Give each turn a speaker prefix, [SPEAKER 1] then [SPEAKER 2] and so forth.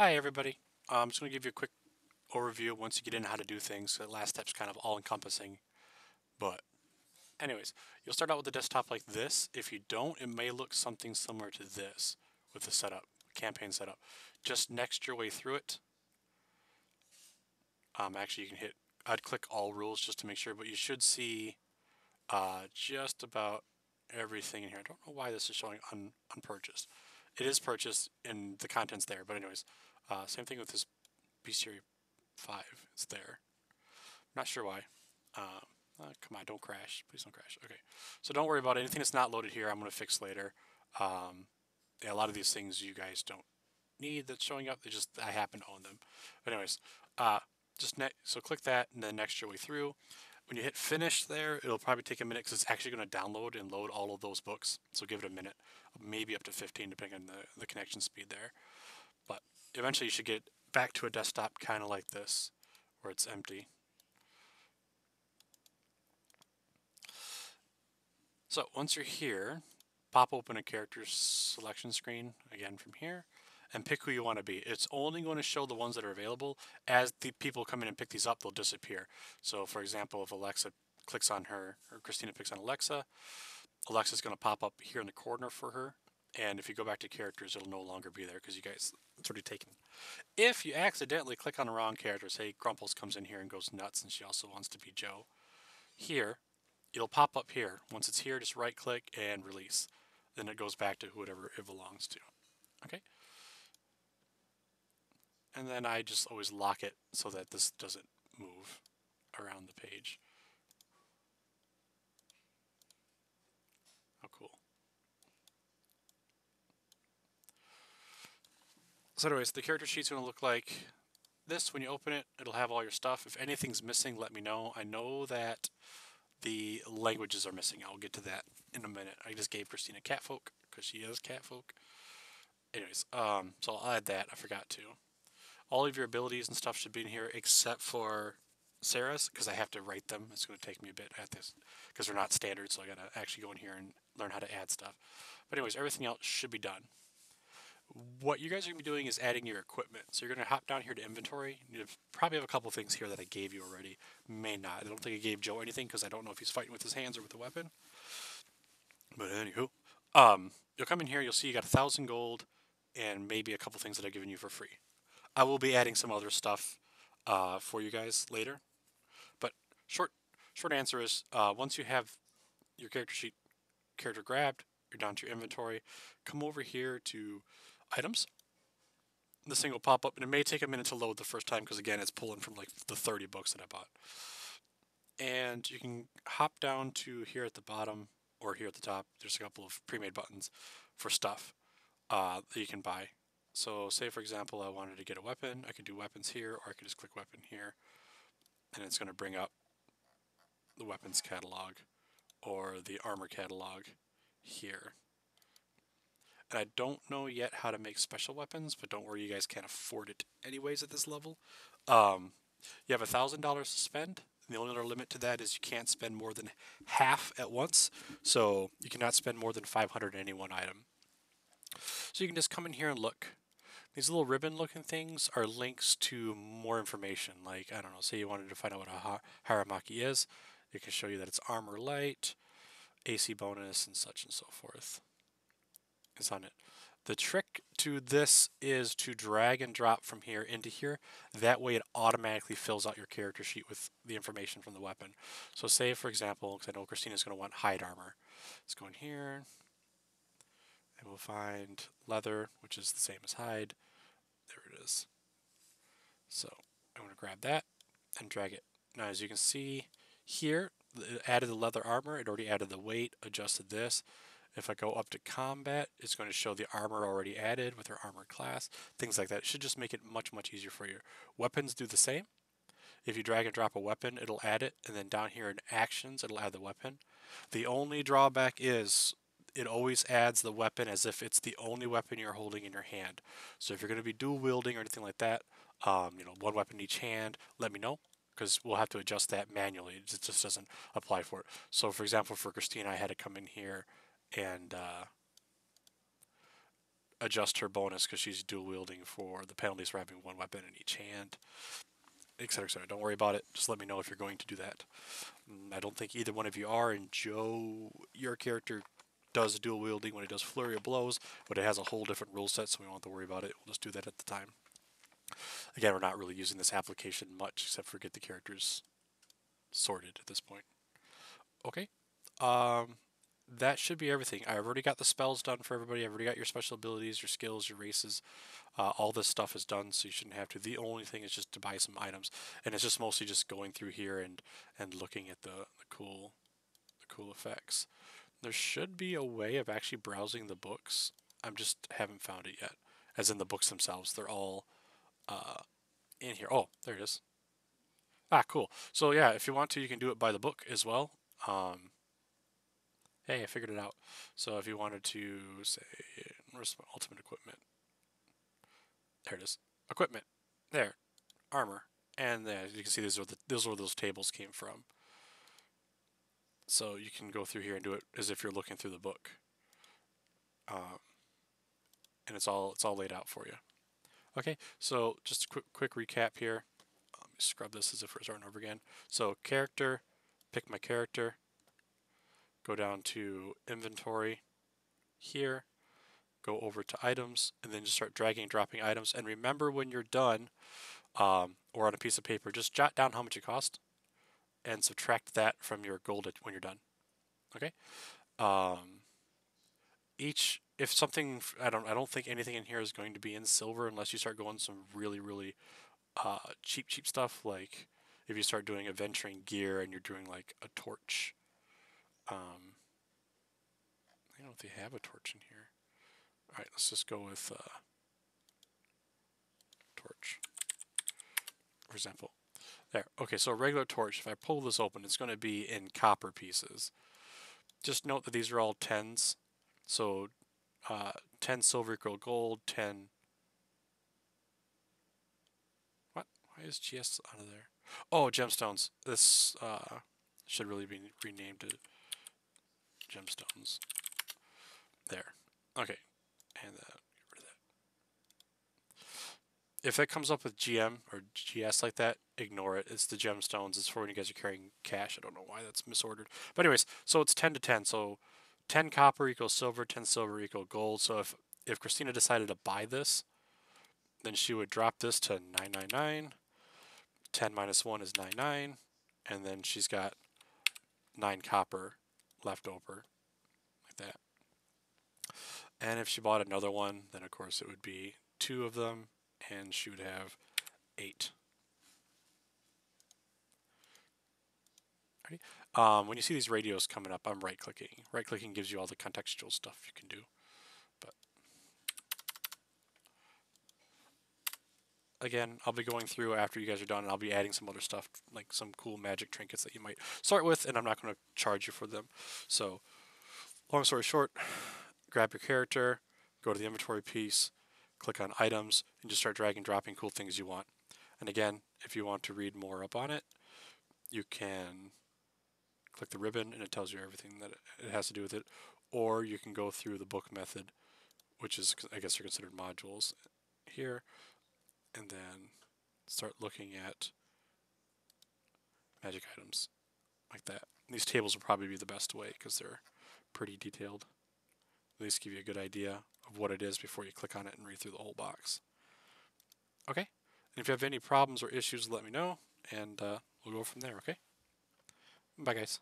[SPEAKER 1] Hi everybody. I'm just going to give you a quick overview once you get in how to do things. The last step's kind of all encompassing. But anyways, you'll start out with a desktop like this. If you don't, it may look something similar to this with the setup, campaign setup. Just next your way through it. Um, actually, you can hit, I'd click all rules just to make sure, but you should see uh, just about everything in here. I don't know why this is showing un unpurchased. It is purchased and the content's there, but anyways, uh, same thing with this Bestiary 5. It's there. I'm Not sure why. Uh, uh, come on, don't crash. Please don't crash. Okay, so don't worry about anything that's not loaded here. I'm going to fix later. Um, yeah, a lot of these things you guys don't need that's showing up. They just I happen to own them. But anyways, uh, just ne- so click that and then next your way through. When you hit finish there, it'll probably take a minute because it's actually going to download and load all of those books. So give it a minute, maybe up to 15 depending on the, the connection speed there. But eventually you should get back to a desktop kind of like this where it's empty. So once you're here, pop open a character selection screen again from here and pick who you want to be. It's only going to show the ones that are available. As the people come in and pick these up, they'll disappear. So for example, if Alexa clicks on her, or Christina picks on Alexa, Alexa's going to pop up here in the corner for her. And if you go back to characters, it'll no longer be there because you guys, it's already taken. If you accidentally click on the wrong character, say Grumples comes in here and goes nuts and she also wants to be Joe, here, it'll pop up here. Once it's here, just right click and release. Then it goes back to whoever it belongs to. Okay? and then I just always lock it so that this doesn't move around the page. Oh, cool. So anyways, the character sheet's going to look like this. When you open it, it'll have all your stuff. If anything's missing, let me know. I know that the languages are missing. I'll get to that in a minute. I just gave Christina Catfolk because she is Catfolk. Anyways, um, so I'll add that. I forgot to all of your abilities and stuff should be in here except for Sarah's because I have to write them. It's going to take me a bit at this because they're not standard, so I got to actually go in here and learn how to add stuff. But anyways, everything else should be done. What you guys are going to be doing is adding your equipment. So you're going to hop down here to inventory. You probably have a couple things here that I gave you already. May not. I don't think I gave Joe anything because I don't know if he's fighting with his hands or with a weapon. But anywho, um, you'll come in here. You'll see you got a thousand gold and maybe a couple things that I've given you for free. I will be adding some other stuff uh, for you guys later. But short short answer is uh, once you have your character sheet character grabbed, you're down to your inventory. Come over here to items. This thing will pop up, and it may take a minute to load the first time because again, it's pulling from like the 30 books that I bought. And you can hop down to here at the bottom or here at the top. There's a couple of pre-made buttons for stuff uh, that you can buy. So say for example I wanted to get a weapon, I could do weapons here or I could just click weapon here and it's going to bring up the weapons catalog or the armor catalog here. And I don't know yet how to make special weapons, but don't worry, you guys can't afford it anyways at this level. Um, you have a thousand dollars to spend. And the only other limit to that is you can't spend more than half at once. So you cannot spend more than 500 in any one item. So you can just come in here and look. These little ribbon looking things are links to more information. Like, I don't know, say you wanted to find out what a Haramaki is, it can show you that it's armor light, AC bonus, and such and so forth. It's on it. The trick to this is to drag and drop from here into here. That way it automatically fills out your character sheet with the information from the weapon. So say, for example, because I know Christina's going to want hide armor. Let's go in here, and we'll find leather, which is the same as hide. There it is. So I'm going to grab that and drag it. Now as you can see here, it added the leather armor. It already added the weight, adjusted this. If I go up to combat, it's going to show the armor already added with our armor class, things like that. It should just make it much, much easier for you. Weapons do the same. If you drag and drop a weapon, it'll add it, and then down here in actions, it'll add the weapon. The only drawback is it always adds the weapon as if it's the only weapon you're holding in your hand. So if you're going to be dual wielding or anything like that, um, you know, one weapon in each hand, let me know because we'll have to adjust that manually. It just doesn't apply for it. So for example, for Christina, I had to come in here and uh, adjust her bonus because she's dual wielding for the penalties for having one weapon in each hand, etc. etc. Don't worry about it. Just let me know if you're going to do that. Mm, I don't think either one of you are. And Joe, your character does dual wielding when it does flurry of blows, but it has a whole different rule set, so we won't have to worry about it. We'll just do that at the time. Again, we're not really using this application much except for get the characters sorted at this point. Okay. Um, that should be everything. I've already got the spells done for everybody. I've already got your special abilities, your skills, your races. Uh, all this stuff is done, so you shouldn't have to. The only thing is just to buy some items, and it's just mostly just going through here and and looking at the, the cool the cool effects. There should be a way of actually browsing the books. I'm just haven't found it yet. As in the books themselves, they're all uh, in here. Oh, there it is. Ah, cool. So yeah, if you want to, you can do it by the book as well. Um, hey, I figured it out. So if you wanted to say, ultimate equipment? There it is. Equipment. There. Armor. And then you can see these are the those are where those tables came from. So you can go through here and do it as if you're looking through the book. Um, and it's all it's all laid out for you. Okay, so just a quick quick recap here. Let me scrub this as if we're starting over again. So character, pick my character, go down to inventory here, go over to items, and then just start dragging and dropping items. And remember when you're done, um, or on a piece of paper, just jot down how much it cost and subtract that from your gold when you're done. Okay. Um, each if something I don't I don't think anything in here is going to be in silver unless you start going some really really uh, cheap cheap stuff like if you start doing adventuring gear and you're doing like a torch. Um, I don't know if they have a torch in here. All right, let's just go with uh, torch. For example, there. Okay, so a regular torch. If I pull this open, it's going to be in copper pieces. Just note that these are all tens. So uh, 10 silver equal gold, 10... What? Why is GS out of there? Oh, gemstones. This uh, should really be renamed to gemstones. There. Okay. And uh, get rid of that. If it comes up with GM or GS like that, ignore it. It's the gemstones. It's for when you guys are carrying cash. I don't know why that's misordered. But anyways, so it's 10 to 10. So 10 copper equals silver, 10 silver equals gold. So if, if Christina decided to buy this, then she would drop this to 999. 10 minus 1 is 99. And then she's got 9 copper left over, like that. And if she bought another one, then of course it would be two of them, and she would have 8. Um, when you see these radios coming up, I'm right-clicking. Right-clicking gives you all the contextual stuff you can do. Again, I'll be going through after you guys are done, and I'll be adding some other stuff, like some cool magic trinkets that you might start with, and I'm not going to charge you for them. So, long story short, grab your character, go to the inventory piece, click on items, and just start dragging dropping cool things you want. And again, if you want to read more up on it, you can click the ribbon and it tells you everything that it has to do with it. Or you can go through the book method, which is, I guess, are considered modules here, and then start looking at magic items like that. These tables will probably be the best way because they're pretty detailed. At least give you a good idea of what it is before you click on it and read through the whole box. Okay? And if you have any problems or issues, let me know, and uh, we'll go from there, okay? Bye, guys.